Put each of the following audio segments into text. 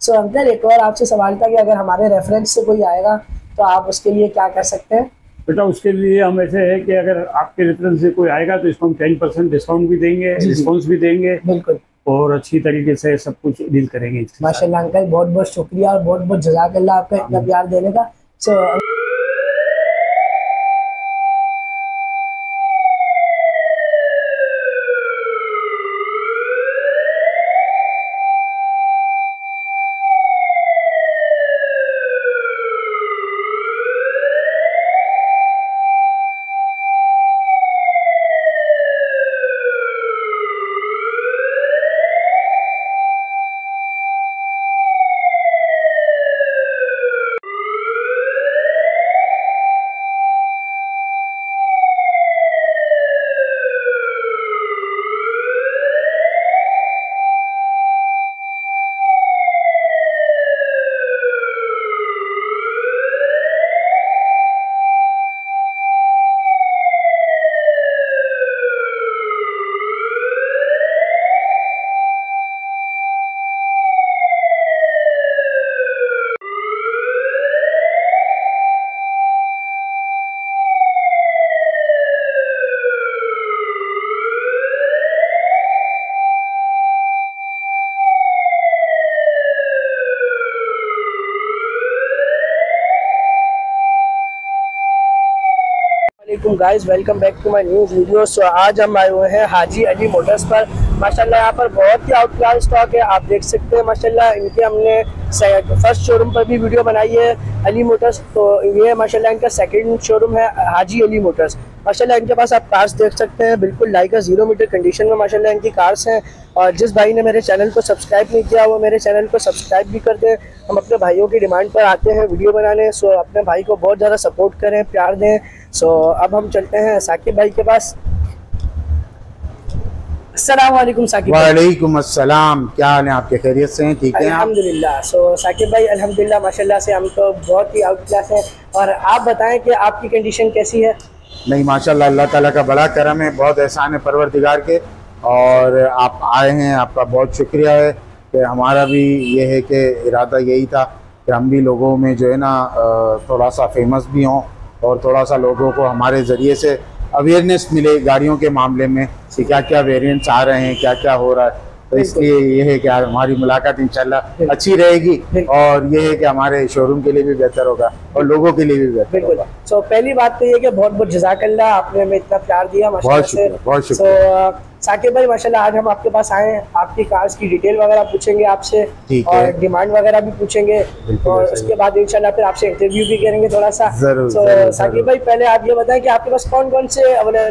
सो so, uncle एक और आपसे सवाल था कि अगर हमारे रेफरेंस से कोई आएगा तो आप उसके लिए क्या कर सकते हैं? बेटा उसके लिए हम ऐसे है कि अगर आपके रेफरेंस से कोई आएगा तो इसको हम टेन परसेंट डिस्काउंट भी देंगे। रिस्पॉन्स भी देंगे। बिल्कुल। और अच्छी तरीके से सब कुछ डील करेंगे माशाल्लाह अंकल बहुत बहुत शुक्रिया और बहुत बहुत जजाकल्ला आपका इतना प्यार देने का। सो वालेकुम guys welcome back to my new video so आज हम आए हुए हैं हाजी अली मोटर्स पर। माशाल्लाह, यहाँ पर बहुत ही आउट क्लास स्टॉक है, आप देख सकते हैं, माशाल्लाह, इनके हमने फ़र्स्ट शोरूम पर भी वीडियो बनाई है अली मोटर्स तो ये माशाल्लाह, इनका सेकंड शोरूम है हाजी अली मोटर्स माशाल्लाह, इनके पास आप कार्स देख सकते हैं, बिल्कुल लाइक ज़ीरो मीटर कंडीशन में माशाल्लाह इनकी कार्स हैं। और जिस भाई ने मेरे चैनल को सब्सक्राइब नहीं किया, वो मेरे चैनल को सब्सक्राइब भी कर दें। हम अपने भाइयों की डिमांड पर आते हैं वीडियो बनाने। सो अपने भाई को बहुत ज़्यादा सपोर्ट करें, प्यार दें। सो अब हम चलते हैं साकिब भाई के पास। अस्सलाम वालेकुम साकिब वालेकुम अस्सलाम। क्या हाल है? आपके खैरियत से हैं? ठीक है अल्हम्दुलिल्लाह। सो साकिब भाई अल्हम्दुलिल्लाह माशाल्लाह से हम तो बहुत ही आउट क्लास हैं। और आप बताएँ कि आपकी कंडीशन कैसी है? नहीं माशाल्लाह अल्लाह ताला का बड़ा करम है। बहुत एहसान है परवरदिगार के। और आप आए हैं आपका बहुत शुक्रिया है कि हमारा भी ये है कि इरादा यही था कि हम भी लोगों में जो है ना थोड़ा सा फ़ेमस भी हों। और थोड़ा सा लोगों को हमारे ज़रिए से अवेयरनेस मिले गाड़ियों के मामले में कि क्या क्या वेरिएंट्स आ रहे हैं क्या क्या हो रहा है। तो इसलिए ये है कि हमारी मुलाकात इंशाल्लाह अच्छी रहेगी और ये है कि हमारे शोरूम के लिए भी बेहतर होगा और लोगों के लिए भी बेहतर होगा। सो पहली बात तो ये कि बहुत बहुत जजाकल्ला आपने हमें इतना प्यार दिया बहुत शुक्रिया, बहुत शुक्रिया। साकिब भाई माशाल्लाह आज हम आपके पास आए हैं। आपकी कार्स की डिटेल वगैरह पूछेंगे आपसे और डिमांड वगैरह भी पूछेंगे। और उसके बाद इंशाल्लाह फिर आपसे इंटरव्यू भी करेंगे थोड़ा सा। ज़रूर, ज़रूर, साकिब भाई पहले आप ये बताएँ कि आपके पास कौन कौन से अवेले-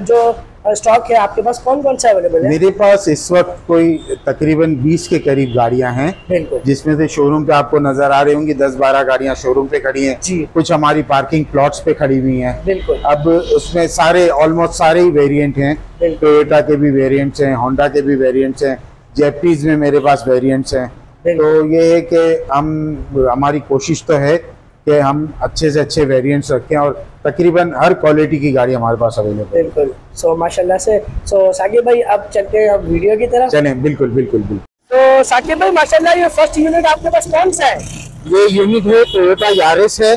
जो स्टॉक है आपके पास कौन कौन सा अवेलेबल है? मेरे पास इस वक्त कोई तकरीबन 20 के करीब गाड़ियाँ हैं बिल्कुल। जिसमें से शोरूम पे आपको नज़र आ रही होंगी 10-12 गाड़ियाँ शोरूम पे खड़ी हैं। जी। कुछ हमारी पार्किंग प्लॉट्स पे खड़ी हुई हैं। बिल्कुल। अब उसमें सारे ऑलमोस्ट सारे ही वेरियंट हैं। टोयोटा के भी वेरिएंट्स हैं होंडा के भी वेरिएंट्स हैं जेपीज में मेरे पास वेरिएंट्स हैं। तो ये है कि हम हमारी कोशिश तो है कि हम अच्छे से अच्छे वेरिएंट्स रखें और तकरीबन हर क्वालिटी की गाड़ी हमारे पास अवेलेबल है। सो माशाल्लाह से। सो साकिब भाई अब चलते हैं अब वीडियो की तरफ़। चलें बिल्कुल बिल्कुल बिल्कुल। तो साकिब भाई माशाल्लाह ये फ़र्स्ट यूनिट आपके पास कौन सा है? ये यूनिट है टोयोटा यारिस है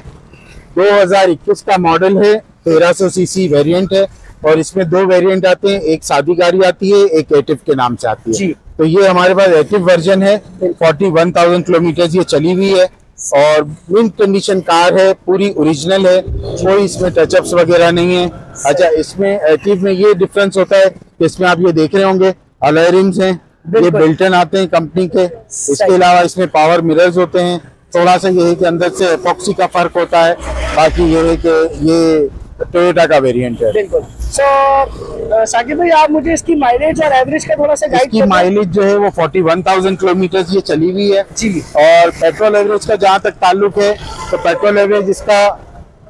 2021 का मॉडल है 1300 सीसी वेरिएंट है और इसमें दो वेरिएंट आते हैं एक सादी गाड़ी आती है एक एटिव के नाम से आती है। जी। तो ये हमारे पास एटिव वर्जन है 41,000 किलोमीटर ये चली हुई है। और मिंट कंडीशन कार है पूरी ओरिजिनल है कोई इसमें टचअप्स वगैरह नहीं है। अच्छा इसमें एटिव में ये डिफरेंस होता है कि इसमें आप ये देख रहे होंगे अलरिम्स हैं ये। बिल्टन आते हैं कंपनी के। इसके अलावा इसमें पावर मिरर्स होते हैं। थोड़ा सा ये है कि अंदर से एपॉक्सी का फ़र्क होता है बाकी ये है कि ये टोयोटा का वेरिएंट है। बिल्कुल। सो साकिब भाई आप मुझे इसकी माइलेज और एवरेज का थोड़ा सा गाइड इसकी माइलेज जो है वो 41,000 किलोमीटर ये चली हुई है। जी। और पेट्रोल एवरेज का जहाँ तक ताल्लुक है तो पेट्रोल एवरेज इसका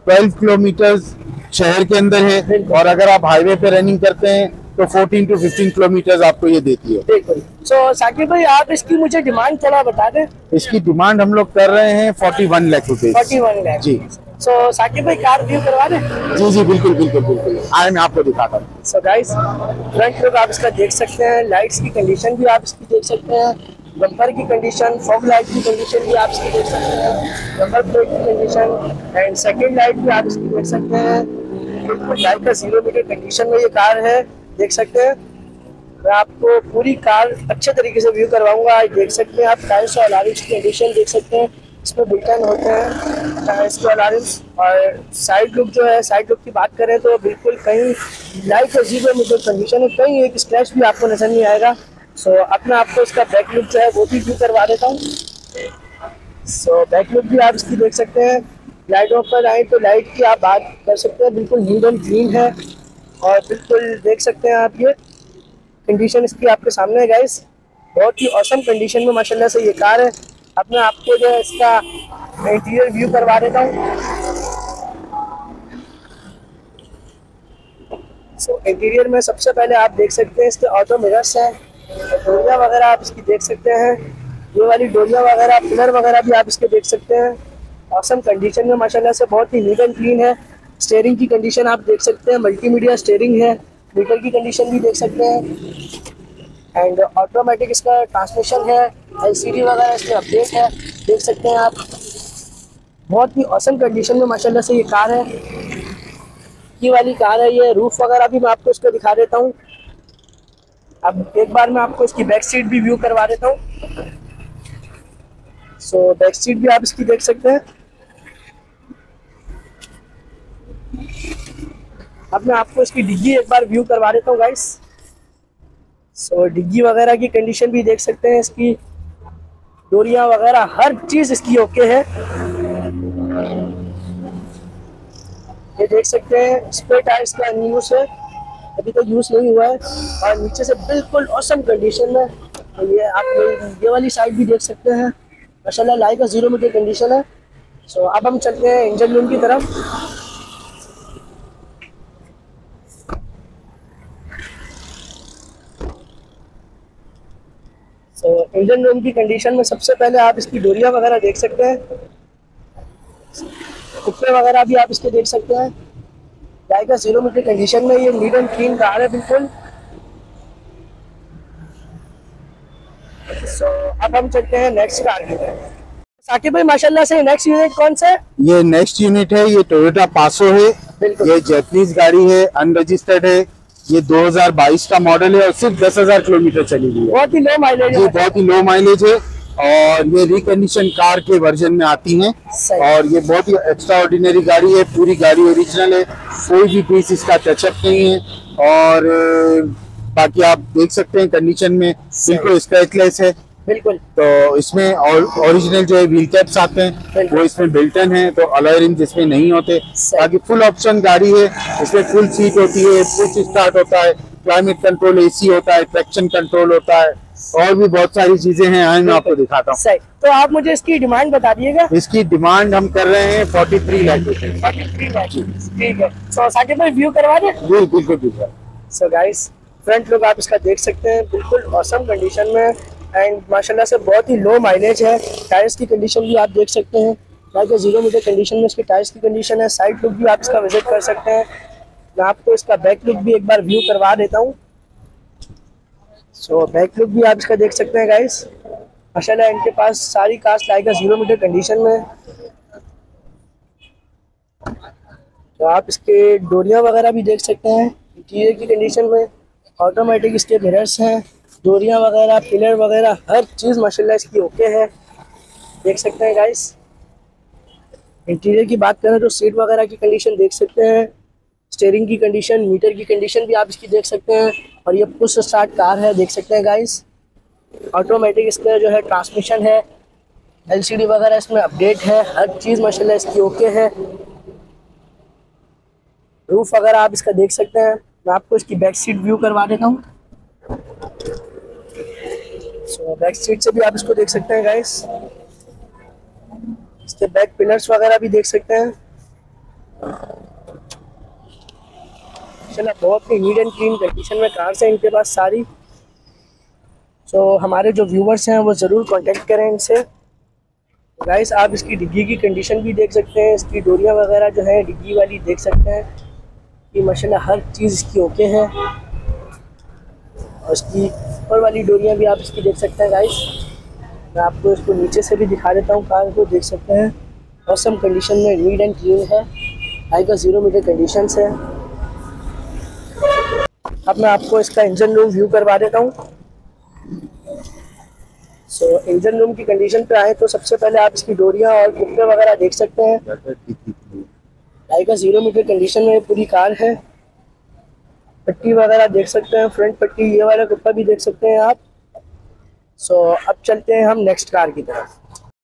12 किलोमीटर शहर के अंदर है। और अगर आप हाईवे पे रनिंग करते हैं तो 14 टू 15 किलोमीटर आपको ये देती है। सो साकिब भाई आप इसकी मुझे डिमांड थोड़ा बता दें। इसकी डिमांड हम लोग कर रहे हैं 41 लाख रुपए 41 लाख जी। सो साकिब भाई कार व्यू करवा दें जी जी बिल्कुल बिल्कुल बिल्कुल। आए मैं आपको दिखाता हूँ। सो गाइस फ्रंट लुक आप इसका देख सकते हैं। लाइट्स की कंडीशन भी आप इसकी देख सकते हैं। बम्पर की कंडीशन फॉग लाइट की कंडीशन भी आप इसकी देख सकते हैं। नंबर प्लेट की कंडीशन एंड सेकेंड लाइट भी आप इसकी देख सकते हैं। बिल्कुल लाइट का ज़ीरो मीटर कंडीशन में ये कार है। देख सकते हैं। मैं आपको पूरी कार अच्छे तरीके से व्यू करवाऊँगा। देख सकते हैं आप टायर्स और अलार्म्स की कंडीशन देख सकते हैं। इसमें बिल्टन होते हैं टायर्स के अलार्म्स और साइड लुक जो है साइड लुक की बात करें तो बिल्कुल कहीं लाइट और ज़ीरो मीटर कंडीशन है कहीं एक स्क्रैच भी आपको नज़र नहीं आएगा। सो अपना आपको इसका बैक लुक जो है, वो भी व्यू करवा देता हूँ। सो बैक लुक भी आप इसकी देख सकते हैं। लाइटों पर आए तो लाइट की आप बात कर सकते हैं, बिल्कुल नीट एंड क्लीन है। और बिल्कुल देख सकते हैं आप ये। कंडीशन इसकी आपके सामने है गाइस बहुत ही औसम कंडीशन में माशाल्लाह से ये कार है। अब मैं आपको जो है इसका इंटीरियर व्यू करवा देता हूँ। सो इंटीरियर में सबसे पहले आप देख सकते हैं इसके ऑटो मिरर्स हैं। डोरिया वगैरह आप इसकी देख सकते हैं। ये वाली डोरिया वगैरह पिलर वगैरह भी आप इसके देख सकते हैं। औसम कंडीशन में माशाल्लाह से बहुत ही नीट एंड क्लीन है। स्टेयरिंग की कंडीशन आप देख सकते हैं मल्टीमीडिया स्टेयरिंग है। मीटर की कंडीशन भी देख सकते हैं। एंड ऑटोमेटिक इसका ट्रांसमिशन है एलसीडी वगैरह इसमें अपडेट है, देख सकते हैं आप। बहुत ही औसम कंडीशन में माशाल्लाह से ये कार है। ये वाली कार है, ये रूफ वगैरह भी मैं आपको इसको दिखा देता हूँ। अब एक बार मैं आपको इसकी बैक सीट भी व्यू करवा देता हूँ। सो बैक सीट भी आप इसकी देख सकते हैं। अब मैं आपको इसकी डिग्गी एक बार व्यू करवा देता हूँ गाइस सो डिग्गी वगैरह की कंडीशन भी देख सकते हैं इसकी। डोरिया वगैरह, हर चीज़ इसकी ओके है। ये देख सकते हैं स्प्रे टायर्स का न्यूज़ है। अभी तक तो यूज़ नहीं हुआ है। और नीचे से बिल्कुल औसम कंडीशन में ये आप ये वाली साइड भी देख सकते हैं। माशाल्लाह लाइट का ज़ीरो मीटर कंडीशन है। सो अब हम चलते हैं इंजन रूम की तरफ़। सो इंजन रूम की कंडीशन में सबसे पहले आप इसकी डोरिया वगैरह देख सकते हैं। कुप्पे वगैरह भी आप इसके देख सकते हैं। गाय का ज़ीरो मीटर कंडीशन में ये नीट एंड क्लीन कार है बिल्कुल। सो so, अब हम चलते हैं नेक्स्ट कार की साकिब भाई माशाल्लाह से नेक्स्ट यूनिट कौन सा? है ये नेक्स्ट यूनिट है ये टोयोटा पासो है। ये जैपनीज गाड़ी है अनरजिस्टर्ड है। ये 2022 का मॉडल है और सिर्फ़ 10,000 किलोमीटर चली गई है। बहुत ही लो माइलेज ये बहुत ही लो माइलेज है और ये रिकंडीशन कार के वर्जन में आती है और ये बहुत ही एक्स्ट्रा ऑर्डिनरी गाड़ी है पूरी गाड़ी ओरिजिनल है कोई भी पीस इसका टचअप नहीं है और बाकी आप देख सकते हैं कंडीशन में बिल्कुल स्क्रैचलेस है। बिल्कुल। तो इसमें ओरिजिनल जो है व्हील कैप्स आते हैं वो इसमें बिल्टन है तो अलॉयरिंग जिसमें नहीं होते। बाकी फुल ऑप्शन गाड़ी है इसमें फुल सीट होती है पुश स्टार्ट होता है क्लाइमेट कंट्रोल एसी होता है ट्रैक्शन कंट्रोल होता है और भी बहुत सारी चीज़ें हैं आज मैं आपको दिखाता हूँ। तो आप मुझे इसकी डिमांड बता दिएगा इसकी डिमांड हम कर रहे हैं फोर्टी थ्री लाख ठीक है। सो साकिब भाई व्यू करवा दे? बिल्कुल बिल्कुल सो गाइस फ्रंट लुक आप इसका देख सकते हैं बिल्कुल औसम कंडीशन में। एंड माशाल्लाह से बहुत ही लो माइलेज है। टायर्स की कंडीशन भी आप देख सकते हैं। बाकी ज़ीरो मीटर कंडीशन में इसके टायर्स की कंडीशन है। साइड लुक भी आप इसका विज़िट कर सकते हैं। मैं आपको इसका बैक लुक भी एक बार व्यू करवा देता हूँ। सो बैक लुक भी आप इसका देख सकते हैं गाइस माशाल्लाह इनके पास सारी कास्ट लाएगा ज़ीरो मीटर कंडीशन में। तो आप इसके डोरियाँ वगैरह भी देख सकते हैं। इंटीरियर की कंडीशन में ऑटोमेटिक इसके मिरर्स हैं। डोरियाँ वगैरह, पिलर वगैरह, हर चीज़ माशाल्लाह इसकी ओके है। देख सकते हैं गाइस इंटीरियर की बात करें तो सीट वगैरह की कंडीशन देख सकते हैं। स्टेयरिंग की कंडीशन मीटर की कंडीशन भी आप इसकी देख सकते हैं। और ये पुश स्टार्ट कार है, देख सकते हैं गाइस ऑटोमेटिक इसका जो है ट्रांसमिशन है। एलसीडी वगैरह इसमें अपडेट है। हर चीज़ माशाल्लाह इसकी ओके है। रूफ वगैरह आप इसका देख सकते हैं। मैं आपको इसकी बैक सीट व्यू करवा देता हूँ। सो बैक सीट से भी आप इसको देख सकते हैं गाइस इसके बैक पिलर्स वगैरह भी देख सकते हैं. चला, बहुत ही नीट एंड क्लीन कंडीशन में कार्स हैं इनके पास सारी. सो हमारे जो व्यूवर्स हैं, वो ज़रूर कांटेक्ट करें इनसे. गाइस आप इसकी डिग्गी की कंडीशन भी देख सकते हैं, इसकी डोरियाँ वगैरह जो है, डिग्गी वाली देख सकते हैं कि माशाल्लाह हर चीज़ इसकी ओके है. और इसकी ऊपर वाली डोरियाँ भी आप इसकी देख सकते हैं गाइस मैं आपको इसको नीचे से भी दिखा देता हूँ कार को देख सकते हैं। औसम कंडीशन में नीट एंड क्लीन है। हाई का ज़ीरो मीटर कंडीशन है। अब मैं आपको इसका इंजन रूम व्यू करवा देता हूँ। सो so, इंजन रूम की कंडीशन पे आए तो सबसे पहले आप इसकी डोरियाँ और कुप्पे वगैरह देख सकते हैं। आई का ज़ीरो मीटर कंडीशन में पूरी कार है। पट्टी वगैरह देख सकते हैं फ्रंट पट्टी ये वाला कुप्पा भी देख सकते हैं आप। सो so, अब चलते हैं हम नेक्स्ट कार की तरफ़।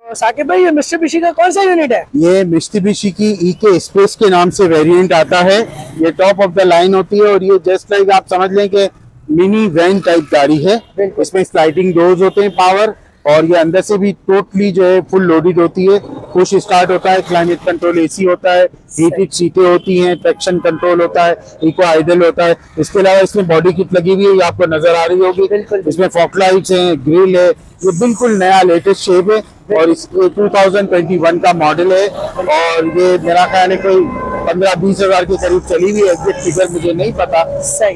तो साकिब भाई ये मिस्टर बिशी का कौन सा यूनिट है? ये मिस्टिबिशी की ई के स्पेस के नाम से वेरिएंट आता है। ये टॉप ऑफ़ द लाइन होती है और ये जस्ट लाइक आप समझ लें कि मिनी वैन टाइप गाड़ी है। इसमें स्लाइडिंग डोर्स होते हैं पावर और ये अंदर से भी टोटली जो है फुल लोडेड होती है। पुश स्टार्ट होता है क्लाइमेट कंट्रोल एसी होता है हीटेड सीटें होती हैं ट्रैक्शन कंट्रोल होता है इको आइडल होता है। इसके अलावा इसमें बॉडी किट लगी हुई है ये आपको नज़र आ रही होगी। इसमें फॉक लाइट्स हैं ग्रिल है ये बिल्कुल नया लेटेस्ट शेप है और इसके 2021 का मॉडल है और ये मेरा ख्याल है कोई पंद्रह बीस हज़ार के करीब चली हुई है एग्जैक्ट फिगर मुझे नहीं पता।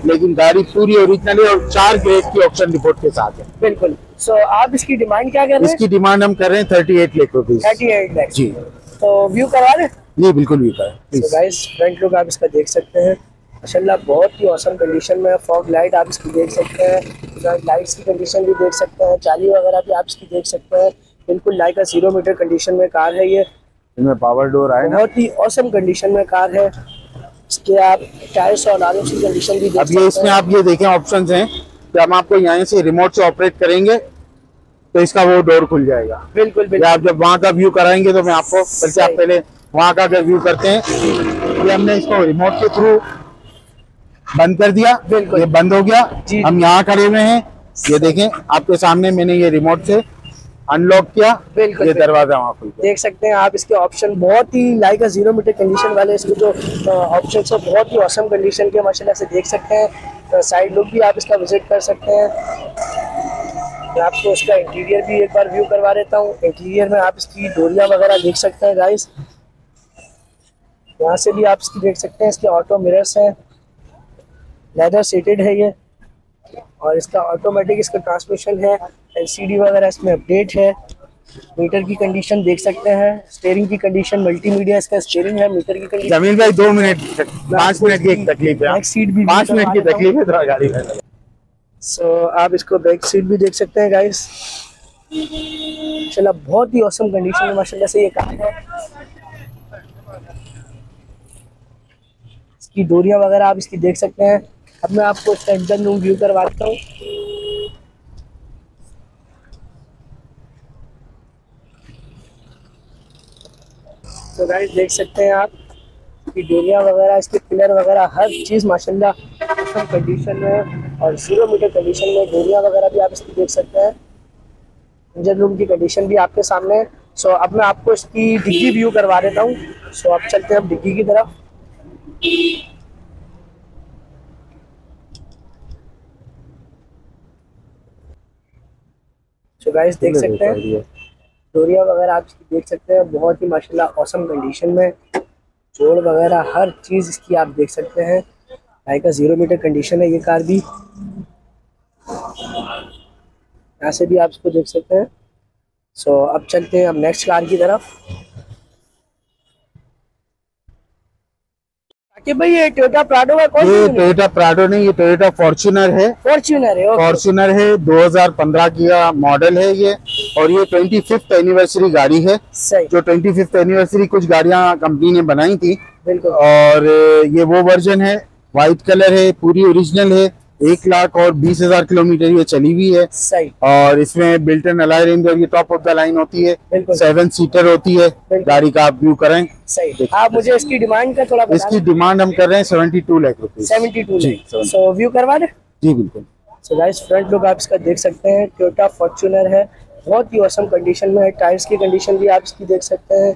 लेकिन गाड़ी पूरी ओरिजिनल है और चार ग्रेड की ऑप्शन रिपोर्ट के साथ है। बिल्कुल। सो आप इसकी डिमांड क्या कर रहे हैं? इसकी डिमांड हम कर रहे हैं thirty eight lakh rupees thirty eight lakhs जी। तो व्यू करवा रहे जी बिल्कुल भी करें प्लीज़ फ्रंट लुक आप इसका देख सकते हैं। माशाल्लाह बहुत ही औसम कंडीशन में फॉग लाइट आप इसकी देख सकते हैं। लाइट्स की कंडीशन भी देख सकते हैं। चाली वगैरह भी आप इसकी देख सकते हैं। बिल्कुल लाइक का ज़ीरो मीटर कंडीशन में कार है ये। इनमें पावर डोर आए बहुत ही औसम कंडीशन में कार है। इसके आप टायर्स और आलों की कंडीशन भी देख अब ये इसमें आप ये देखें ऑप्शंस हैं। कि हम आपको यहाँ से रिमोट से ऑपरेट करेंगे तो इसका वो डोर खुल जाएगा। बिल्कुल बिल्कुल आप जब वहाँ का व्यू कराएँगे तो मैं आपको बल्कि आप पहले वहाँ का अगर व्यू करते हैं ये हमने इसको रिमोट के थ्रू बंद कर दिया। ये बंद हो गया। हम यहाँ खड़े हुए हैं। ये देखें आपके सामने मैंने ये रिमोट से अनलॉक किया। बिल्कुल, ये दरवाज़ा वहाँ खुल देख सकते हैं आप इसके ऑप्शन बहुत ही लाइक ज़ीरो मीटर कंडीशन वाले इसके जो ऑप्शन है बहुत ही औसम कंडीशन के माशाल्लाह से देख सकते हैं। साइड लुक भी आप इसका विज़िट कर सकते हैं। मैं आपको इसका इंटीरियर भी एक बार व्यू करवा देता हूँ। इंटीरियर में आप इसकी डोरियाँ वगैरह देख सकते हैं गाइस यहाँ से भी आप इसकी देख सकते हैं इसके ऑटो मिरर्स हैं। लेदर सीटेड है ये। और इसका ऑटोमेटिक इसका ट्रांसमिशन है एलसीडी वगैरह इसमें अपडेट है। मीटर की कंडीशन देख सकते हैं। स्टेयरिंग की कंडीशन मल्टीमीडिया इसका स्टेयरिंग है मीटर की कंडीशन जमील भाई दो मिनट पाँच मिनट की तकलीफ़ है। सीट भी पाँच मिनट की तकलीफ़ है थोड़ा गाड़ी में सो आप इसको बैक सीट भी देख सकते हैं गाइस माशाल्लाह बहुत ही औसम कंडीशन में माशाल्लाह से ये कार है। इसकी डोरियाँ वगैरह आप इसकी देख सकते हैं। अब मैं आपको इसका इंजन रूम व्यू करवाता हूँ। तो गाइस देख सकते हैं आप इसकी डोरियाँ वगैरह, इसके पिलर वगैरह, हर चीज़ माशाल्लाह औसम कंडीशन में और ज़ीरो मीटर कंडीशन में डोरियाँ वगैरह भी आप इसकी देख सकते हैं। इंजन रूम की कंडीशन भी आपके सामने। है सो अब मैं आपको इसकी डिग्गी व्यू करवा देता हूँ। सो अब चलते हैं हम डिग्गी की तरफ़। सो गाइस देख सकते हैं। डोरिया वगैरह आप इसकी देख सकते हैं बहुत ही माशाल्लाह औसम कंडीशन में। जोड़ वगैरह हर चीज़ इसकी आप देख सकते हैं। गाय का ज़ीरो मीटर कंडीशन है ये कार भी। यहाँ से भी आप इसको देख सकते हैं। सो so, अब चलते हैं अब नेक्स्ट कार की तरफ़। कि भाई ये टोयोटा प्राडो का कौन ये सी टोयोटा प्राडो नहीं ये टोयोटा फॉर्च्यूनर है। फॉर्च्यूनर है ओके फॉर्च्यूनर है 2015 की का मॉडल है ये और ये 25th एनिवर्सरी गाड़ी है। जो ट्वेंटी फिफ्थ एनिवर्सरी कुछ गाड़िया कंपनी ने बनाई थी। बिल्कुल। और ये वो वर्जन है व्हाइट कलर है पूरी ओरिजिनल है। एक लाख और बीस हज़ार किलोमीटर ये चली हुई है। सही। और इसमें बिल्टन रेंज और ये टॉप ऑफ़ द लाइन होती है। सेवन सीटर होती है। गाड़ी का आप व्यू करें। सही। आप मुझे इसकी डिमांड का थोड़ा इसकी डिमांड हम कर रहे हैं seventy two lakh rupees seventy two जी, सो व्यू करवा दे? जी बिल्कुल। सो गाइस फ्रंट लुक आप इसका देख सकते हैं। टोयोटा फॉर्च्यूनर है। बहुत ही औसम कंडीशन में है। टायर्स की कंडीशन भी आप इसकी देख सकते हैं।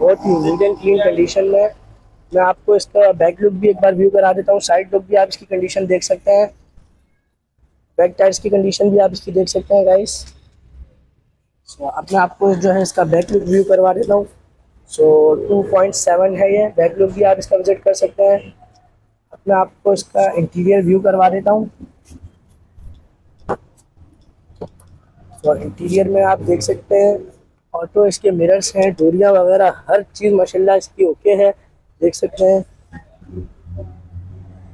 बहुत ही नीट एंड क्लीन कंडीशन में है। मैं आपको इसका बैक लुक भी एक बार व्यू करा देता हूँ साइड लुक भी आप इसकी कंडीशन देख सकते हैं। बैक टायर्स की कंडीशन भी आप इसकी देख सकते हैं गाइस सो अब मैं आपको जो है इसका बैक लुक व्यू करवा देता हूँ। सो 2.7 है ये बैक लुक भी आप इसका विज़िट कर सकते हैं। अब मैं आपको इसका इंटीरियर व्यू करवा देता हूँ। तो इंटीरियर में आप देख सकते हैं ऑटो इसके मिरर्स हैं, डोरियाँ वगैरह, हर चीज़ माशाल्लाह इसकी ओके है। देख सकते हैं।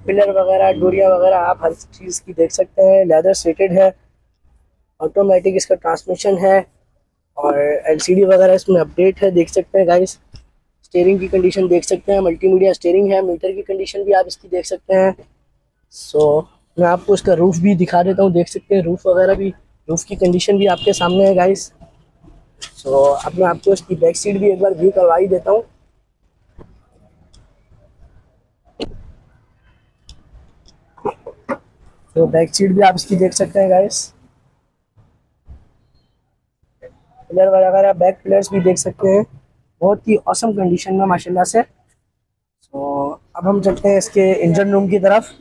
पिलर वगैरह डोरियाँ वगैरह आप हर चीज़ की देख सकते हैं। लेदर सेटेड है। ऑटोमेटिक इसका ट्रांसमिशन है। और एलसीडी वगैरह इसमें अपडेट है देख सकते हैं गाइस स्टेयरिंग की कंडीशन देख सकते हैं। मल्टीमीडिया स्टेयरिंग है। मीटर की कंडीशन भी आप इसकी देख सकते हैं। सो so, मैं आपको इसका रूफ भी दिखा देता हूँ। देख सकते हैं रूफ वगैरह भी। रूफ की कंडीशन भी आपके सामने है गाइस सो so, अब मैं आपको इसकी बैक सीट भी एक बार व्यू करवा ही देता हूँ। तो बैक सीट भी आप इसकी देख सकते हैं गाइस पिलर वगैरह बैक पिलर्स भी देख सकते हैं, बहुत ही औसम कंडीशन में, माशाल्लाह से. तो अब हम चलते हैं इसके इंजन रूम की तरफ़.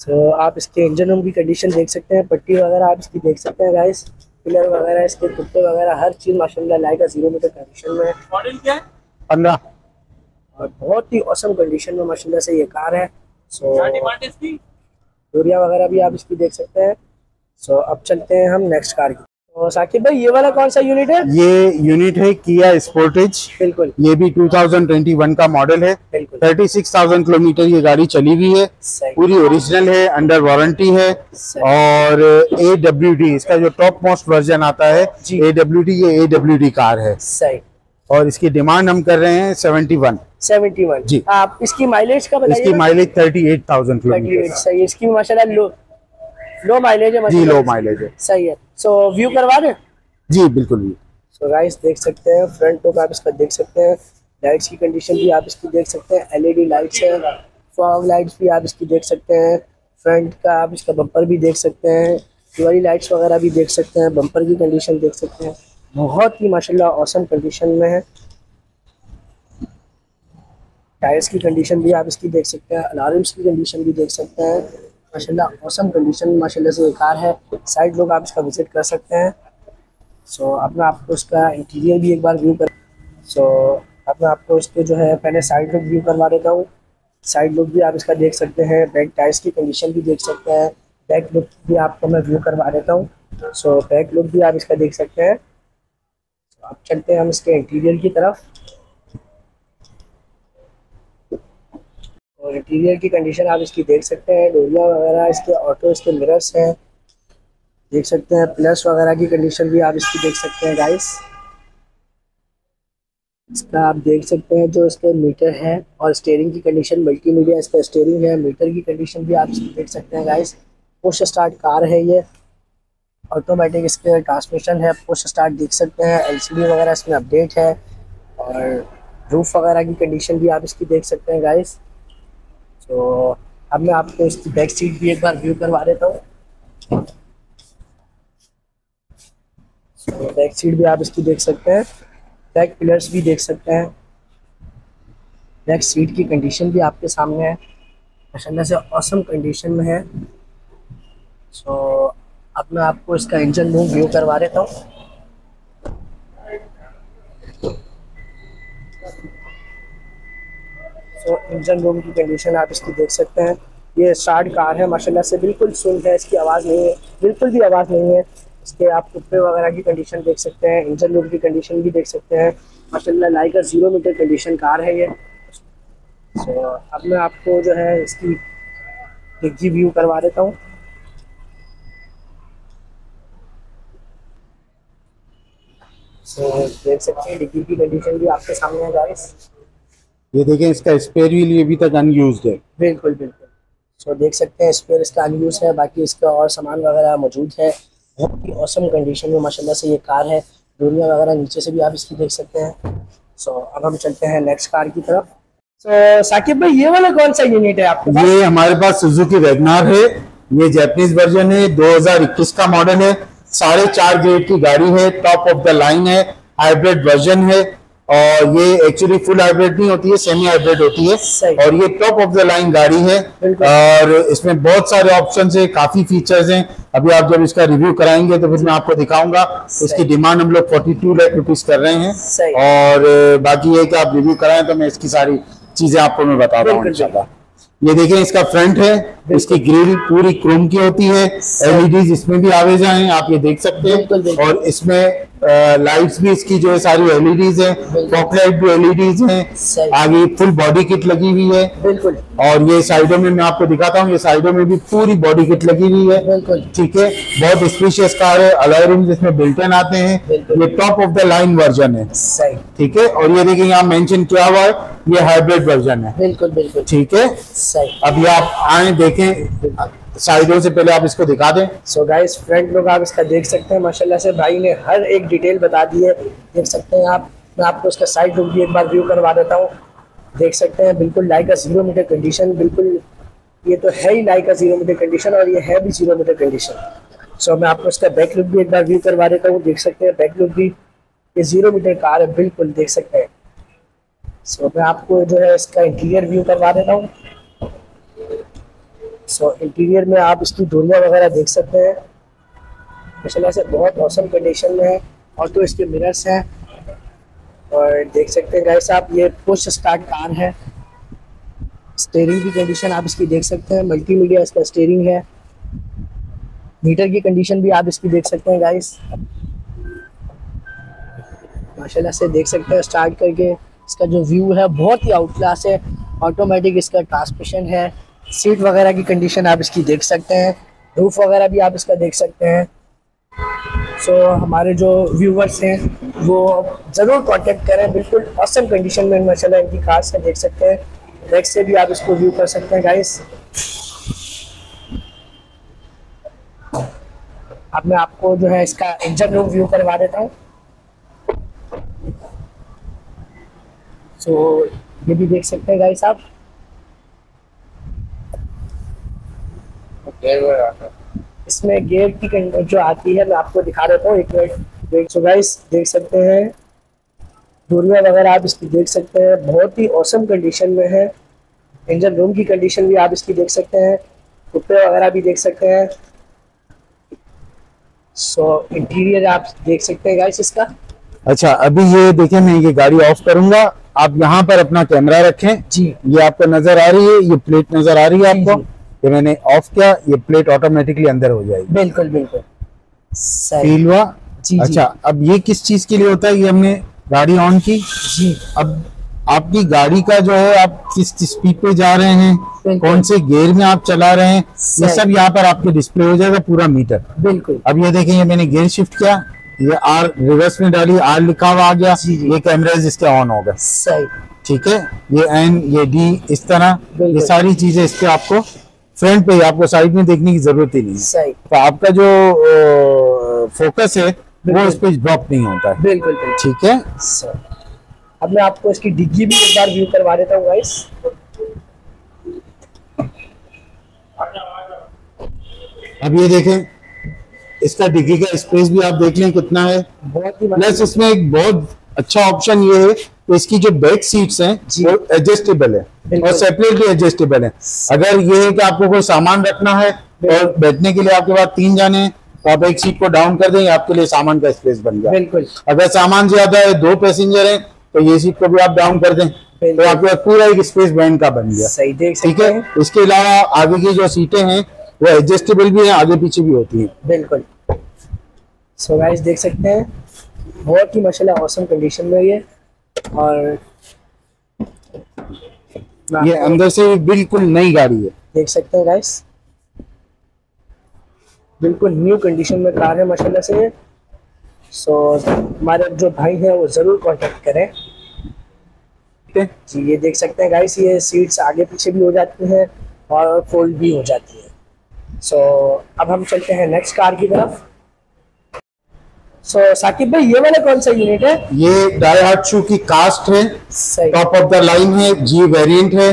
तो आप इसके इंजन रूम की कंडीशन देख सकते हैं, पट्टी वगैरह आप इसकी देख सकते हैं गाइस पिलर वगैरह इसके कुत्ते वगैरह हर चीज़ माशाल्लाह लाइक ज़ीरो मीटर कंडीशन में मॉडल क्या है? पंद्रह और बहुत ही औसम कंडीशन में माशाल्लाह से ये कार है। सो क्या डिमांड इसकी? डोरिया वगैरह भी आप इसकी देख सकते हैं। सो अब चलते हैं हम नेक्स्ट कार की तो साकिब भाई ये वाला कौन सा यूनिट है? ये यूनिट है किया स्पोर्टेज बिल्कुल। ये भी 2021 का मॉडल है. बिल्कुल। 36,000 किलोमीटर ये गाड़ी चली हुई है. पूरी ओरिजिनल है अंडर वारंटी है. और ए डब्ल्यू डी इसका जो टॉप मोस्ट वर्जन आता है ए डब्ल्यू डी ये ए डब्ल्यू डी कार है। सही। और इसकी डिमांड हम कर रहे हैं 71 सेवेंटी वन जी। आप इसकी माइलेज का इसकी माइलेज 38,000 थर्टी किलोमीटर सही। है इसकी माशाल्लाह लो लो माइलेज है जी लो माइलेज है। सही है। सो व्यू करवा दें? जी बिल्कुल भी सो गाइस देख सकते हैं फ्रंट लुक आप इसका देख सकते हैं। लाइट्स की कंडीशन भी आप इसकी देख सकते हैं। एलईडी लाइट्स है फॉग लाइट्स भी आप इसकी देख सकते हैं। फ्रंट का आप इसका बम्पर भी देख सकते हैं। दिवाली लाइट्स वगैरह भी देख सकते हैं बम्पर की कंडीशन देख सकते हैं। बहुत ही माशाल्लाह औसम कंडीशन में है। टायर्स की कंडीशन भी आप इसकी देख सकते हैं अलार्म्स की कंडीशन भी देख सकते हैं। माशाल्लाह औसम कंडीशन में माशाल्लाह से बेकार है। साइड लोग आप इसका विज़िट कर सकते हैं। सो अब मैं आपको इसका इंटीरियर भी एक बार व्यू कर सो अब मैं आपको इसके जो है पहले साइड लुक व्यू करवा देता हूँ। साइड लुक भी आप इसका देख सकते हैं। बैक टायर्स की कंडीशन भी देख सकते हैं। बैक लुक भी आपको मैं व्यू करवा देता हूँ। सो बैक लुक भी आप इसका देख सकते हैं। So, अब चलते हैं हम इसके इंटीरियर की तरफ़। और इंटीरियर की कंडीशन आप इसकी देख सकते हैं, डोरिया वगैरह, इसके ऑटो इसके मिरर्स हैं। देख सकते हैं प्लस वगैरह की कंडीशन भी आप इसकी देख सकते हैं गाइस इसका आप देख सकते हैं जो इसके मीटर है और स्टेयरिंग की कंडीशन मल्टीमीडिया इसका स्टेयरिंग है मीटर की कंडीशन भी आप इसकी देख सकते हैं गाइस पुश स्टार्ट कार है ये। ऑटोमेटिक इसके ट्रांसमिशन है पुश स्टार्ट देख सकते हैं एलसीडी वगैरह इसमें अपडेट है। और रूफ वगैरह की कंडीशन भी आप इसकी देख सकते हैं गाइस तो अब मैं आपको इसकी बैक सीट भी एक बार व्यू करवा देता हूँ। बैक सीट भी आप इसकी देख सकते हैं। बैक पिलर्स भी देख सकते हैं। बैक सीट की कंडीशन भी आपके सामने है। माशाल्लाह से औसम कंडीशन में है। सो अब मैं आपको इसका इंजन रूम व्यू करवा देता हूँ। सो इंजन रूम की कंडीशन आप इसकी देख सकते हैं। ये स्टार्ट कार है माशाल्लाह से बिल्कुल सुन है इसकी आवाज़ नहीं है बिल्कुल भी आवाज़ नहीं है। इसके आप कुप्पे वगैरह की कंडीशन देख सकते हैं इंजन रूम की कंडीशन भी देख सकते हैं। माशाल्लाह like zero meter condition car है ये। सो अब मैं आपको जो है इसकी डिग्गी व्यू करवा देता हूँ। सो so, देख सकते हैं डिग्गी की कंडीशन भी आपके सामने है गाइस ये देखें इसका स्पेयर व्हील ये अभी तक अनयूज्ड है। बिल्कुल बिल्कुल। सो देख सकते हैं स्पेयर इसका अनयूज है बाकी इसका और सामान वगैरह मौजूद है। बहुत ही औसम कंडीशन में माशाल्लाह से ये कार है। डोरियाँ वगैरह नीचे से भी आप इसकी देख सकते हैं। सो अब हम चलते हैं नेक्स्ट कार की तरफ़। सो साकिब भाई ये वाला कौन सा यूनिट है आपके पास? ये हमारे पास सुजुकी वैगनार है। ये जैपनीज वर्जन है 2021 का मॉडल है। साढ़े चार ग्रेड की गाड़ी है टॉप ऑफ़ द लाइन है हाइब्रिड वर्जन है। और ये एक्चुअली फुल हाइब्रिड नहीं होती है सेमी हाइब्रिड होती है। और ये टॉप ऑफ़ द लाइन गाड़ी है। और इसमें बहुत सारे ऑप्शन है काफ़ी फीचर्स हैं। अभी आप जब इसका रिव्यू कराएँगे तो फिर मैं आपको दिखाऊँगा। इसकी डिमांड हम लोग 42 लाख रुपीज़ कर रहे हैं। और बाकी ये कि आप रिव्यू कराएँ तो मैं इसकी सारी चीज़ें आपको मैं बता रहा हूँ इंशाल्लाह। ये देखें इसका फ्रंट है इसकी ग्रिल पूरी क्रोम की होती है एलईडी इसमें भी आवेजा हैं आप ये देख सकते हैं। और इसमें लाइट्स भी इसकी जो है सारी एलईडीज हैं। फॉकलाइट भी एलईडीज हैं। आगे फुल बॉडी किट लगी हुई है। बिल्कुल। और ये साइडों में मैं आपको दिखाता हूँ ये साइडों में भी पूरी बॉडी किट लगी हुई है। बिल्कुल। ठीक है? बहुत स्पेशियस कार है अलॉय जिसमें बिल्टन आते हैं। ये top of the line version है। ठीक है? और ये देखिए यहाँ मेंशन किया हुआ है ये हाइब्रिड वर्जन है। बिल्कुल बिल्कुल। ठीक है? अभी आप आए देखें। साइडों से पहले आप इसको दिखा दें। सो गाइस फ्रंट लोग आप इसका देख सकते हैं माशाल्लाह से। भाई ने हर एक डिटेल बता दी है। देख सकते हैं आप। मैं आपको इसका साइड लुक भी एक बार व्यू करवा देता हूँ। देख सकते हैं बिल्कुल like a zero meter condition बिल्कुल ये तो है ही like a zero meter condition और ये है भी ज़ीरो मीटर कंडीशन सो मैं आपको इसका बैक लुक भी एक बार व्यू करवा देता हूँ। देख सकते हैं बैक लुक भी ये ज़ीरो मीटर कार है बिल्कुल देख सकते हैं। सो मैं आपको जो है इसका इंटीरियर व्यू करवा देता हूँ। सो इंटीरियर में आप इसकी डोरियाँ वगैरह देख सकते हैं। माशाल्लाह से बहुत औसम कंडीशन में है और तो इसके मिरर्स हैं। और देख सकते हैं गाइस आप ये पुश स्टार्ट कार है। स्टेयरिंग की कंडीशन आप इसकी देख सकते हैं। मल्टीमीडिया इसका स्टेयरिंग है। मीटर की कंडीशन भी आप इसकी देख सकते हैं गाइस माशाल्लाह से देख सकते हैं स्टार्ट करके। इसका जो व्यू है, बहुत ही आउट क्लास है। ऑटोमेटिक इसका ट्रांसमिशन है। सीट वगैरह की कंडीशन आप इसकी देख सकते हैं। रूफ वगैरह भी आप इसका देख सकते हैं। सो so, हमारे जो व्यूवर्स हैं वो ज़रूर कांटेक्ट करें। बिल्कुल औसम कंडीशन में माशाल्लाह इनकी कार से देख सकते हैं। बैक से भी आप इसको व्यू कर सकते हैं गाइस अब मैं आपको जो है इसका इंजन रूम व्यू करवा देता हूँ। सो so, ये भी देख सकते हैं गाइस आप। इसमें गेयर की जो आती है मैं आपको दिखा देता हूँ एक मिनट वेट सो गाइस देख सकते हैं। डोरियाँ वगैरह आप इसकी देख सकते हैं बहुत ही औसम कंडीशन में है। इंजन रूम की कंडीशन भी आप इसकी देख सकते हैं कुप्पे वगैरह भी देख सकते हैं। सो इंटीरियर आप देख सकते हैं गाइस इसका। अच्छा अभी ये देखें मैं ये गाड़ी ऑफ़ करूँगा। आप यहाँ पर अपना कैमरा रखें। जी। ये आपको नज़र आ रही है ये प्लेट नज़र आ रही है जी, आपको। जी। ये मैंने ऑफ़ किया ये प्लेट ऑटोमेटिकली अंदर हो जाएगी। बिल्कुल बिल्कुल। जी। अच्छा अब ये किस चीज़ के लिए होता है? ये हमने गाड़ी ऑन की। जी। अब आपकी गाड़ी का जो है आप किस स्पीड पे जा रहे हैं? कौन से गियर में आप चला रहे हैं? ये सब यहाँ पर आपके डिस्प्ले हो जाएगा पूरा मीटर बिल्कुल। अब ये देखें ये मैंने गियर शिफ्ट किया। ये आर रिवर्स में डाली आर लिखा हुआ आ गया। ये कैमराज इसके ऑन हो गए। सही। ठीक है? ये एन ये डी इस तरह। ये सारी चीज़ें इसके आपको फ्रंट पे ही, आपको साइड में देखने की ज़रूरत ही नहीं सही तो आपका जो फोकस है वो बिल्कुल। इस पे ड्रॉप नहीं होता है। बिल्कुल ठीक है? अब मैं आपको इसकी डिग्गी भी एक बार व्यू करवा देता हूँ गाइस अब ये देखें इसका डिग्गी का स्पेस भी आप देख लें कितना है। बहुत ही प्लस इसमें एक बहुत अच्छा ऑप्शन ये है इसकी जो बैक सीट्स हैं वो एडजस्टेबल है और सेपरेटली एडजस्टेबल है। अगर ये है कि आपको कोई सामान रखना है और बैठने के लिए आपके पास तीन जाने हैं तो आप एक सीट को डाउन कर दें आपके लिए सामान का स्पेस बन गया। बिल्कुल। अगर सामान ज़्यादा है दो पैसेंजर है तो ये सीट को भी आप डाउन कर दें तो आपके पास पूरा एक स्पेस बैंक का बन गया। सही देख ठीक है? इसके अलावा आगे की जो सीटें हैं वो एडजस्टेबल भी है आगे पीछे भी होती है। बिल्कुल। सो गाइस देख सकते हैं बहुत ही माशाल्लाह औसम कंडीशन में ये। और ये अंदर से बिल्कुल नई गाड़ी है। देख सकते हैं गाइस बिल्कुल न्यू कंडीशन में कार है माशाल्लाह से। सो हमारे जो भाई हैं वो ज़रूर कांटेक्ट करें। जी ये देख सकते हैं गाइस ये सीट्स आगे पीछे भी हो जाती हैं और फोल्ड भी हो जाती है। सो अब हम चलते हैं नेक्स्ट कार की तरफ़। सो साकिब भाई ये वाला कौन सा यूनिट है? ये डायहाटशू की कास्ट है टॉप ऑफ़ द लाइन है जी वेरिएंट है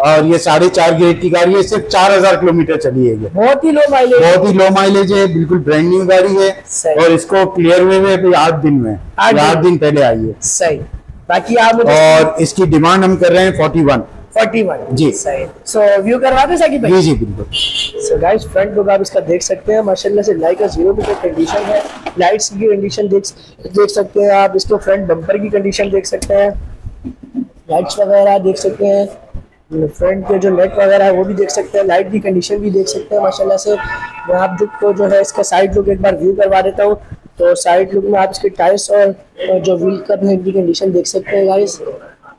और ये साढ़े चार ग्रेड की गाड़ी है सिर्फ़ चार हज़ार किलोमीटर चली है ये। बहुत ही लो माइलेज बहुत ही लो माइलेज है बिल्कुल ब्रांड न्यू गाड़ी है और इसको क्लियर हुए हुए आठ दिन में। आठ दिन। दिन पहले आई है। सही। बाकी आप और इसकी डिमांड हम कर रहे हैं फोर्टी वन फोर्टी वन जी। सही। सो व्यू करवा दे साकिब भाई। जी जी बिल्कुल। सो गाइस फ्रंट लुक आप इसका देख सकते हैं। माशाल्लाह से लाइक का ज़ीरो मीटर कंडीशन है। लाइट्स की कंडीशन देख देख सकते हैं आप। इसके फ्रंट बम्पर की कंडीशन देख सकते हैं। लाइट्स वगैरह देख सकते हैं। फ्रंट के जो नेट वगैरह है वो भी देख सकते हैं। लाइट की कंडीशन भी देख सकते हैं माशाल्लाह से। मैं आप को जो है इसका साइड लुक एक बार व्यू करवा देता हूँ। तो साइड लुक में आप इसके टायर्स और जो व्हील कप है इनकी कंडीशन देख सकते हैं गाइस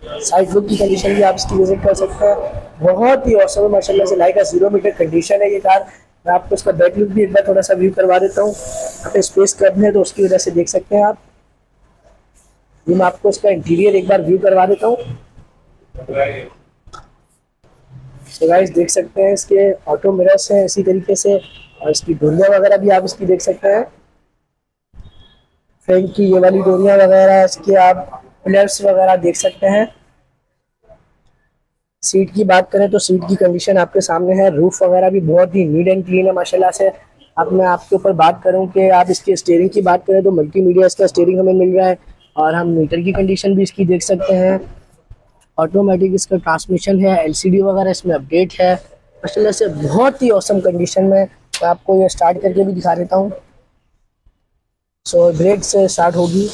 साइड लुक की कंडीशन भी आप इसकी विज़िट कर सकते हैं। बहुत ही औसम है, माशाल्लाह से लाइक ज़ीरो मीटर कंडीशन है ये कार मैं आपको इसका बैक लुक भी एक बार थोड़ा सा व्यू करवा देता हूँ। यहाँ पे स्पेस कम है तो उसकी वजह से देख सकते हैं आप। ये मैं आपको इसका इंटीरियर एक बार व्यू करवा देता हूँ। तो गाइस देख सकते हैं इसके ऑटो मिरर्स हैं इसी तरीके से, और इसकी डोरिया वगैरह भी आप इसकी देख सकते हैं। फ्रंट की ये वाली डोरिया वगैरह, इसके आप प्लेयर्स वगैरह देख सकते हैं। सीट की बात करें तो सीट की कंडीशन आपके सामने है। रूफ वगैरह भी बहुत ही नीट एंड क्लीन है, माशाल्लाह से। अब मैं आपके ऊपर बात करूँ कि आप इसके स्टेयरिंग की बात करें तो मल्टीमीडिया इसका स्टेयरिंग हमें मिल रहा है और हम मीटर की कंडीशन भी इसकी देख सकते हैं। ऑटोमेटिक इसका ट्रांसमिशन है एलसीडी वगैरह इसमें अपडेट है। माशाल्लाह से बहुत ही औसम कंडीशन में मैं आपको ये स्टार्ट करके भी दिखा देता हूँ। सो ब्रेक से स्टार्ट होगी।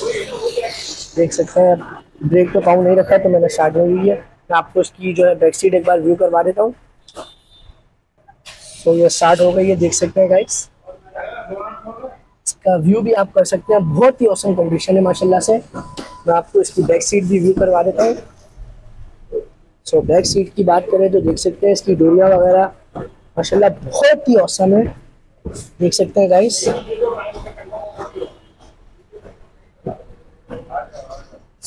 देख सकते हैं। ब्रेक तो पाऊँ नहीं रखा है तो मैंने स्टार्ट नहीं हुई है। मैं आपको इसकी जो है बैक सीट एक बार व्यू करवा देता हूँ। तो ये स्टार्ट हो गई है, देख सकते हैं गाइस इसका व्यू भी आप कर सकते हैं। बहुत ही औसम कंडीशन है, माशाल्लाह से। मैं आपको इसकी बैक सीट भी व्यू करवा देता हूँ। सो बैक सीट की बात करें तो देख सकते हैं इसकी डोरिया वगैरह, माशाल्लाह बहुत ही औसम है। देख सकते हैं गाइस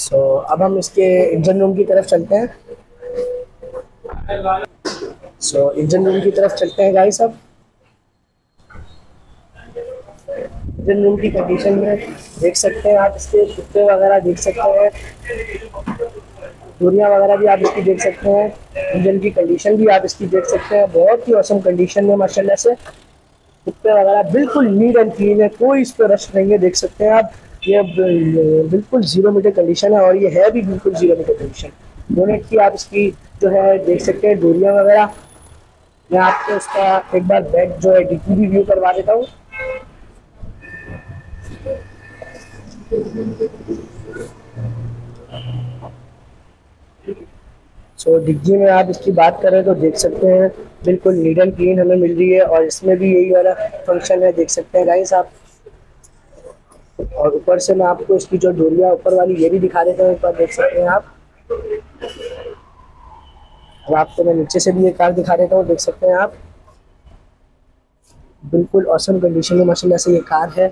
सो so, अब हम इसके इंजन रूम की तरफ़ चलते हैं। सो इंजन रूम की तरफ़ चलते हैं गाइस अब। इंजन रूम की कंडीशन में देख सकते हैं आप इसके कुत्ते वगैरह देख सकते हैं। दूरियाँ वगैरह भी आप इसकी देख सकते हैं। इंजन की कंडीशन भी आप इसकी देख सकते हैं। बहुत ही औसम कंडीशन में माशाल्लाह से। कुत्ते वगैरह बिल्कुल नीट एंड क्लीन है। कोई इस पर रश नहीं है देख सकते हैं आप। ये बिल्कुल ज़ीरो मीटर कंडीशन है और ये है भी बिल्कुल ज़ीरो मीटर कंडीशन बोनेट की आप इसकी जो है देख सकते हैं डोरियाँ वगैरह। मैं आपको इसका एक बार बैक जो है डिक्की भी व्यू करवा देता हूँ। सो so, डिग्गी में आप इसकी बात करें तो देख सकते हैं बिल्कुल एंड क्लीन हमें मिल रही है और इसमें भी यही वाला फ़ंक्शन है देख सकते हैं। गाइस आप और ऊपर से मैं आपको इसकी जो डोरिया ऊपर वाली ये भी दिखा देता हूँ ऊपर देख सकते हैं आप। अब आपको मैं नीचे से भी ये कार दिखा देता हूँ देख सकते हैं आप। बिल्कुल औसम कंडीशन में माशाल्लाह से ये कार है।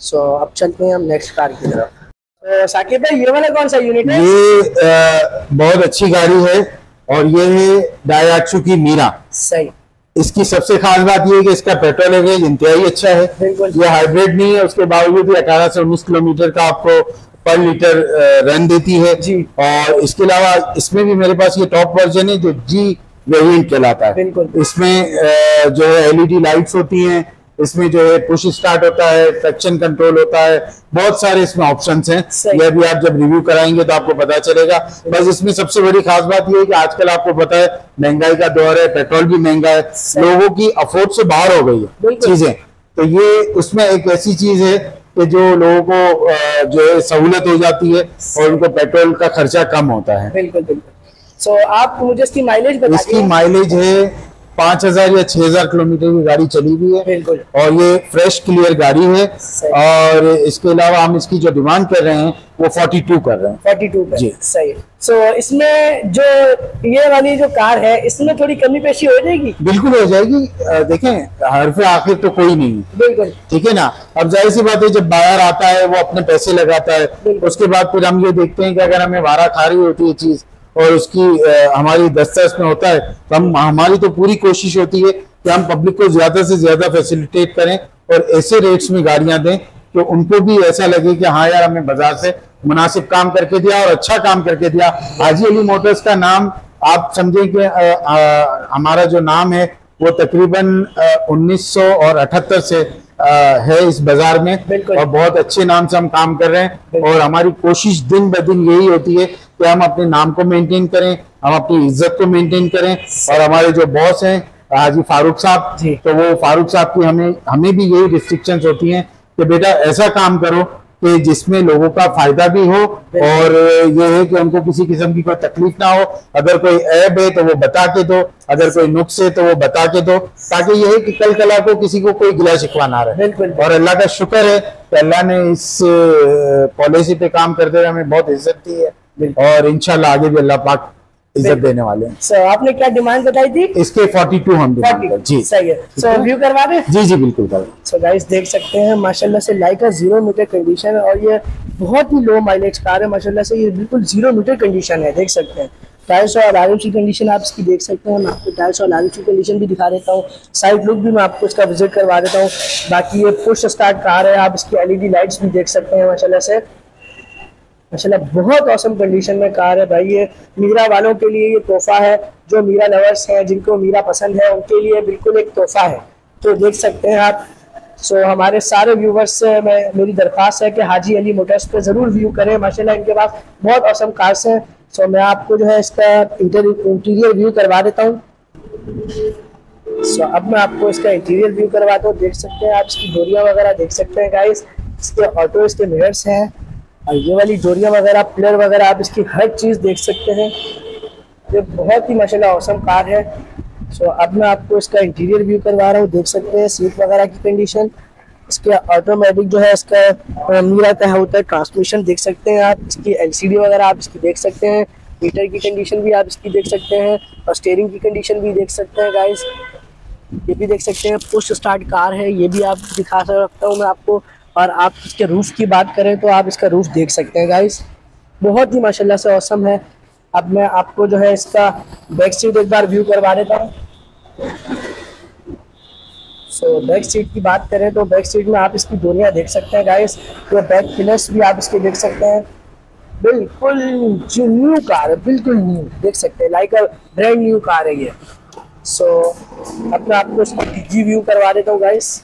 सो अब चलते हैं हम नेक्स्ट कार की तरफ़। तो साकिब भाई ये वाला कौन सा यूनिट है? ये आ, बहुत अच्छी गाड़ी है और ये है डायाचू की मीरा। सही। इसकी सबसे खास बात यह है कि इसका पेट्रोल एवरेज इंतहाई अच्छा है। ये हाइब्रिड नहीं है उसके बावजूद भी अठारह से उन्नीस किलोमीटर का आपको पर लीटर रन देती है। जी। और इसके अलावा इसमें भी मेरे पास ये टॉप वर्जन है जो जी वेरिएंट कहलाता है। इसमें जो है एलईडी लाइट्स होती हैं इसमें जो है पुश स्टार्ट होता है ट्रैक्शन कंट्रोल होता है बहुत सारे इसमें ऑप्शंस हैं। यह भी आप जब रिव्यू कराएँगे तो आपको पता चलेगा। बस इसमें सबसे बड़ी खास बात यह है कि आजकल आपको पता है महँगाई का दौर है पेट्रोल भी महँगा है। लोगों की अफोर्ड से बाहर हो गई है चीज़ें। तो ये उसमें एक ऐसी चीज़ है कि जो लोगों को जो है सहूलत हो जाती है और उनको पेट्रोल का खर्चा कम होता है। बिल्कुल बिल्कुल। सो आप मुझे इसकी माइलेज इसकी माइलेज है पाँच हज़ार या छह हज़ार किलोमीटर की गाड़ी चली हुई है और ये फ्रेश क्लियर गाड़ी है और इसके अलावा हम इसकी जो डिमांड कर रहे हैं वो 42 कर रहे हैं। 42 जी। सही। सो so, इसमें जो ये वाली जो कार है इसमें थोड़ी कमी पेशी हो जाएगी? बिल्कुल हो जाएगी। देखें हर पे आखिर तो कोई नहीं है। बिल्कुल। ठीक है ना? अब ज़ाहिर सी बात है जब बाहर आता है वो अपने पैसे लगाता है उसके बाद फिर हम ये देखते हैं कि अगर हमें वारा खा रही होती है चीज़ और उसकी हमारी दस्ता में होता है तो हम हमारी तो पूरी कोशिश होती है कि हम पब्लिक को ज़्यादा से ज़्यादा फैसिलिटेट करें और ऐसे रेट्स में गाड़ियाँ दें तो उनको भी ऐसा लगे कि हाँ यार हमने बाज़ार से मुनासिब काम करके दिया और अच्छा काम करके दिया। हाजी अली मोटर्स का नाम आप समझें कि हमारा जो नाम है वो तकरीबन 1900 और अठहत्तर से आ, है इस बाज़ार में। और बहुत अच्छे नाम से हम काम कर रहे हैं। और हमारी कोशिश दिन ब दिन यही होती है कि हम अपने नाम को मेंटेन करें हम अपनी इज़्ज़त को मेंटेन करें। और हमारे जो बॉस हैं हाजी फारूक साहब तो वो फारूक साहब की हमें हमें भी यही रिस्ट्रिक्शन होती हैं कि बेटा ऐसा काम करो कि जिसमें लोगों का फ़ायदा भी हो और ये है कि उनको किसी किस्म की कोई तकलीफ़ ना हो। अगर कोई ऐब है तो वो बता के दो अगर कोई नुक्स है तो वो बता के दो ताकि ये है कि कल कला को किसी को कोई गिला शिकवा ना रहे। और अल्लाह का शुक्र है कि अल्लाह ने इस पॉलिसी पे काम करते हुए हमें बहुत इज़्ज़त दी है। और इंशाल्लाह आगे भी अल्लाह पाक इज़्ज़त देने वाले हैं। सो आपने क्या डिमांड बताई थी? इसके 42 हम देंगे। जी। सही है। सो व्यू करवा दे? जी जी बिल्कुल कर। सो गाइस देख सकते हैं माशाल्लाह से लाइका ज़ीरो मीटर कंडीशन है और ये बहुत ही लो माइलेज कार है माशाल्लाह से ये बिल्कुल ज़ीरो मीटर कंडीशन है देख सकते हैं। टायर्स और आर की कंडीशन आप इसकी देख सकते हैं मैं आपको टायर्स और आर की कंडीशन भी दिखा देता हूँ। साइड लुक भी मैं आपको इसका विज़िट करवा देता हूँ। बाकी ये पुश स्टार्ट कार है आप इसकी एलईडी लाइट्स भी देख सकते हैं माशाल्लाह से। माशाल्लाह, बहुत औसम कंडीशन में कार है भाई, ये मीरा वालों के लिए ये तोहफा है, जो मीरा लवर्स हैं, जिनको मीरा पसंद है, उनके लिए बिल्कुल एक तोहफा है। तो देख सकते हैं आप सो हमारे सारे व्यूवर्स से मैं, मेरी दरख्वास्त है कि हाजी अली मोटर्स पे ज़रूर व्यू करें, माशाल्लाह, इनके पास बहुत औसम कार्स हैं। सो मैं आपको जो है इसका इंटीरियर व्यू करवा देता हूँ। सो अब मैं आपको इसका इंटीरियर व्यू करवाता हूँ देख सकते हैं आप इसकी डोरियाँ वगैरह देख सकते हैं गाइस इसके ऑटो इसके मिरर्स हैं। और ये वाली डोरियाँ वगैरह प्लेयर वगैरह, आप इसकी हर चीज़ देख सकते हैं। ये बहुत ही माशाल्लाह औसम कार है। सो अब मैं आपको इसका इंटीरियर व्यू करवा रहा हूँ। देख सकते हैं सीट वगैरह की कंडीशन इसके ऑटोमेटिक जो है, इसका मीरा का होता है ट्रांसमिशन देख सकते हैं आप, इसकी एलसीडी वगैरह आप इसकी देख सकते हैं। मीटर की कंडीशन भी आप इसकी देख सकते हैं। और स्टेयरिंग की कंडीशन भी देख सकते हैं गाइस ये भी देख सकते हैं पुश स्टार्ट कार है। ये भी आप दिखा सकता हूँ मैं आपको। और आप इसके रूफ की बात करें तो आप इसका रूफ देख सकते हैं गाइस बहुत ही माशाल्लाह से औसम है। अब मैं आपको जो है इसका बैक सीट एक बार व्यू करवा देता हूँ। सो बैक सीट की बात करें तो बैक सीट में आप इसकी दुनिया देख सकते हैं गाइस तो बैक पिलर्स भी आप इसके देख सकते हैं। बिल्कुल जो न्यू कार है, बिल्कुल न्यू देख सकते हैं like a brand new car है ये। सो अब मैं आपको इसकी डिग्गी व्यू करवा देता हूँ गाइस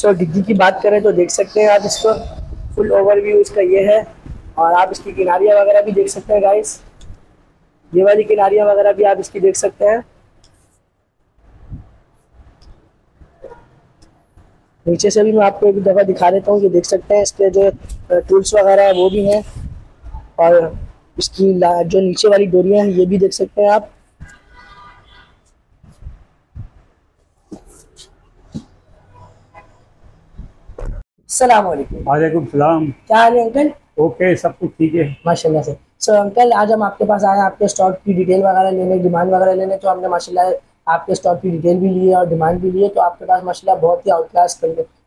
सो डिग्गी की बात करें तो देख सकते हैं आप इसको फुल ओवरव्यू इसका ये है और आप इसकी किनारियाँ वगैरह भी देख सकते हैं गाइस ये वाली किनारियाँ वगैरह भी आप इसकी देख सकते हैं। नीचे से भी मैं आपको एक दफ़ा दिखा देता हूँ ये देख सकते हैं इसके जो टूल्स वगैरह है वो भी हैं और इसकी जो नीचे वाली डोरियाँ हैं ये भी देख सकते हैं आप। सलाम वालेकुम वालेकुम सलाम क्या हाल है अंकल ओके सब कुछ ठीक है? माशाल्लाह से। सो अंकल आज हम आपके पास आए आपके स्टॉक की डिटेल वगैरह लेने डिमांड वगैरह लेने तो हमने माशाल्लाह आपके स्टॉक की डिटेल भी ली है और डिमांड भी ली है तो आपके पास माशाल्लाह बहुत ही आउट क्लास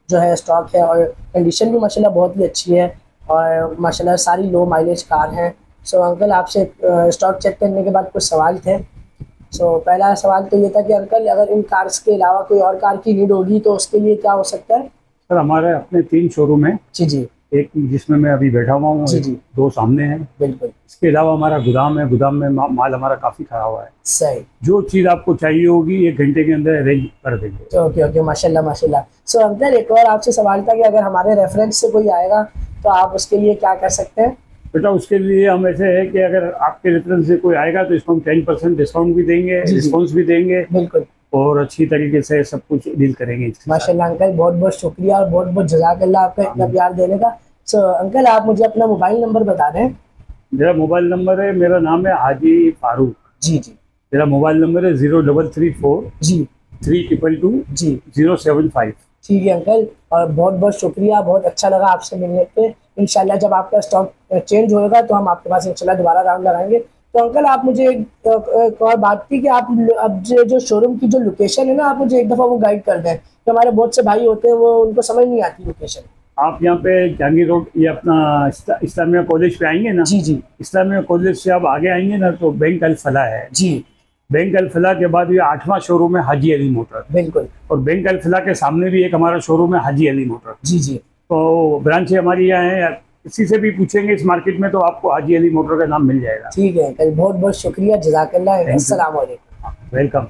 जो है स्टॉक है और कंडीशन भी माशाल्लाह बहुत ही अच्छी है और माशाल्लाह सारी लो माइलेज कार हैं। सो अंकल आपसे स्टॉक चेक करने के बाद कुछ सवाल थे। सो पहला सवाल तो ये था कि अंकल अगर इन कार्स के अलावा कोई और कार की नीड होगी तो उसके लिए क्या हो सकता है? सर हमारे अपने तीन शोरूम है। जी जी। एक जिसमें मैं अभी बैठा हुआ हूँ जी, एक- जी। दो सामने हैं। बिल्कुल। इसके अलावा हमारा गोदाम है गोदाम में माल हमारा काफ़ी खड़ा हुआ है। सही। जो चीज़ आपको चाहिए होगी एक घंटे के अंदर अरेंज कर देंगे। ओके ओके माशाल्लाह माशाल्लाह। सो अंकल एक और आपसे सवाल था कि अगर हमारे रेफरेंस से कोई आएगा तो आप उसके लिए क्या कर सकते हैं? बेटा उसके लिए हम ऐसे है कि अगर आपके रेफरेंस से कोई आएगा तो इसको हम टेन परसेंट डिस्काउंट भी देंगे। रिस्पॉन्स भी देंगे। बिल्कुल। और अच्छी तरीके से सब कुछ डील करेंगे माशाल्लाह अंकल बहुत बहुत शुक्रिया और बहुत बहुत जजाकल्ला आपका इतना प्यार देने का। सो अंकल आप मुझे अपना मोबाइल नंबर बता दें। मेरा मोबाइल नंबर है मेरा नाम है हाजी फारूक। जी जी। मेरा मोबाइल नंबर है ज़ीरो डबल थ्री फोर जी। थ्री ट्रिपल टू जी। Zero seven five. ठीक है अंकल और बहुत बहुत शुक्रिया बहुत अच्छा लगा आपसे मिलने पे। इंशाल्लाह जब आपका स्टॉक चेंज होएगा तो हम आपके पास इंशाल्लाह दोबारा राउंड लगाएँगे। तो अंकल आप मुझे एक, और बात थी कि आप अब जो जो शोरूम की जो लोकेशन है ना आप मुझे एक दफ़ा वो गाइड कर दें तो हमारे बहुत से भाई होते हैं वो उनको समझ नहीं आती लोकेशन आप यहाँ पे जहांगीर रोड ये अपना इस्ला- इस्लामिया कॉलेज पे आएँगे ना? जी जी। इस्लामिया कॉलेज से आप आगे आएँगे ना तो बैंक अलफला है। जी। बैंक अलफला के बाद ये आठवां शोरूम है हाजी अली मोटर बिल्कुल। और बैंक अल फला के सामने भी एक हमारा शोरूम है हाजी अली मोटर जी जी। तो ब्रांचें हमारी यहाँ है किसी से भी पूछेंगे इस मार्केट में तो आपको हाजी अली मोटर का नाम मिल जाएगा। ठीक है बहुत बहुत शुक्रिया जजाकल्ला वेलकम।